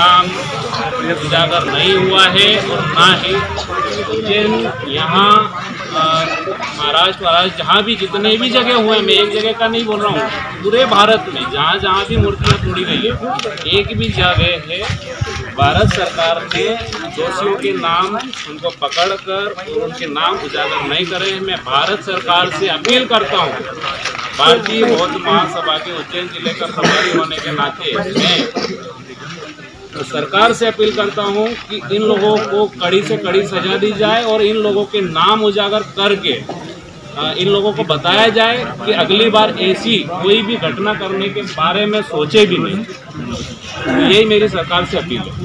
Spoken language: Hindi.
नाम उजागर नहीं हुआ है और ना ही जिन यहाँ महाराष्ट्र महाराष्ट्र, जहाँ भी जितने भी जगह हुए मैं एक जगह का नहीं बोल रहा हूँ, पूरे भारत में जहाँ जहाँ भी मूर्तियाँ तोड़ी गई है, एक भी जगह है, भारत सरकार ने दोषियों के नाम उनको पकड़कर और उनके नाम उजागर नहीं करे मैं भारत सरकार से अपील करता हूँ भारतीय बौद्ध महासभा के उज्जैन ज़िले का प्रभारी होने के नाते मैं तो सरकार से अपील करता हूँ कि इन लोगों को कड़ी से कड़ी सजा दी जाए और इन लोगों के नाम उजागर करके इन लोगों को बताया जाए कि अगली बार ऐसी कोई भी घटना करने के बारे में सोचे भी नहीं। यही मेरी सरकार से अपील है।